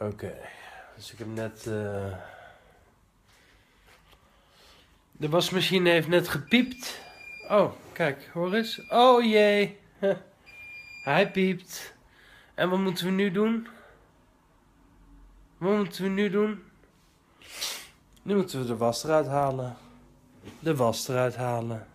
Oké, dus ik heb net. Eh, de wasmachine heeft net gepiept. Oh, kijk, hoor eens. Oh jee. Hij piept. En wat moeten we nu doen? Wat moeten we nu doen? Nu moeten we de was eruit halen. De was eruit halen.